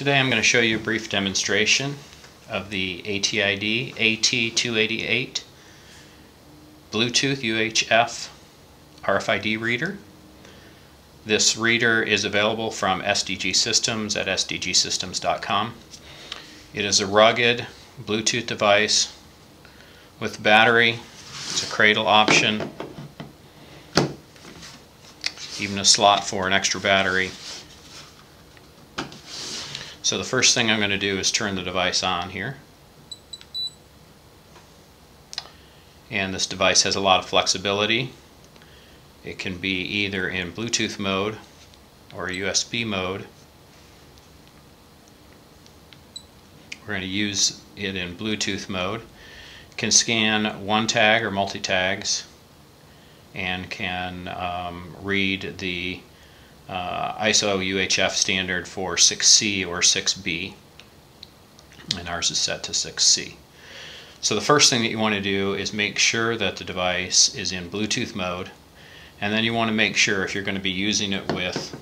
Today I'm going to show you a brief demonstration of the ATID AT288 Bluetooth UHF RFID reader. This reader is available from SDG Systems at sdgsystems.com. It is a rugged Bluetooth device with battery. It's a cradle option, even a slot for an extra battery. So the first thing I'm going to do is turn the device on here. And this device has a lot of flexibility. It can be either in Bluetooth mode or USB mode. We're going to use it in Bluetooth mode. It can scan one tag or multi-tags and can um, read the uh, ISO UHF standard for 6C or 6B and ours is set to 6C. So the first thing that you want to do is make sure that the device is in Bluetooth mode and then you want to make sure if you're going to be using it with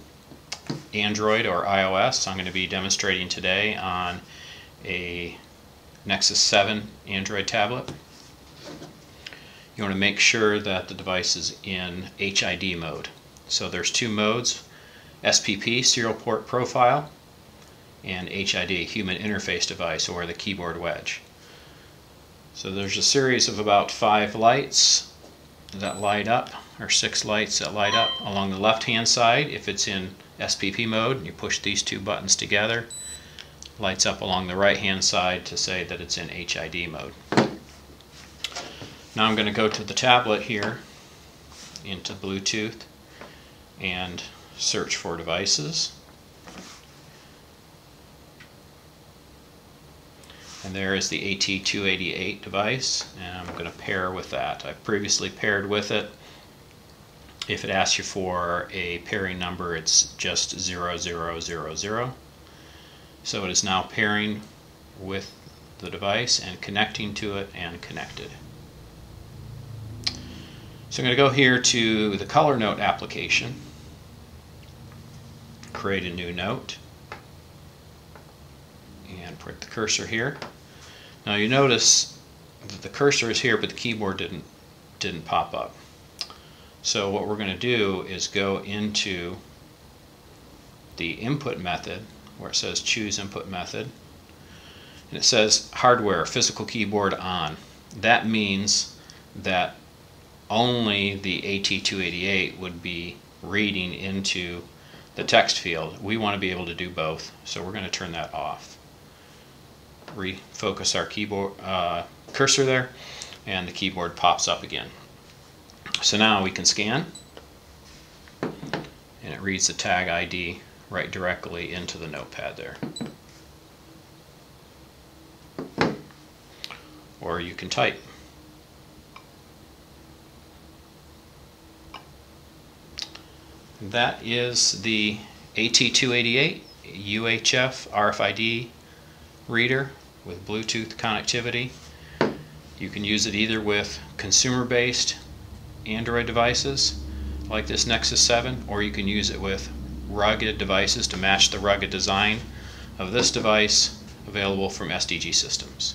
Android or iOS, I'm going to be demonstrating today on a Nexus 7 Android tablet. You want to make sure that the device is in HID mode. So there's two modes. SPP, serial port profile, and HID, human interface device, or the keyboard wedge. So there's a series of about five lights that light up, or six lights that light up along the left hand side. If it's in SPP mode, you push these two buttons together, lights up along the right hand side to say that it's in HID mode. Now I'm going to go to the tablet here, into Bluetooth, and search for devices. And there is the AT288 device, and I'm going to pair with that. I previously paired with it. If it asks you for a pairing number, it's just 0000. So it is now pairing with the device and connecting to it and connected. So I'm going to go here to the color note application create a new note and put the cursor here. Now you notice that the cursor is here but the keyboard didn't didn't pop up. So what we're going to do is go into the input method where it says choose input method and it says hardware physical keyboard on. That means that only the AT288 would be reading into the text field. We want to be able to do both, so we're going to turn that off. Refocus our keyboard uh, cursor there, and the keyboard pops up again. So now we can scan, and it reads the tag ID right directly into the notepad there. Or you can type. That is the AT288 UHF RFID reader with Bluetooth connectivity. You can use it either with consumer-based Android devices like this Nexus 7 or you can use it with rugged devices to match the rugged design of this device available from SDG Systems.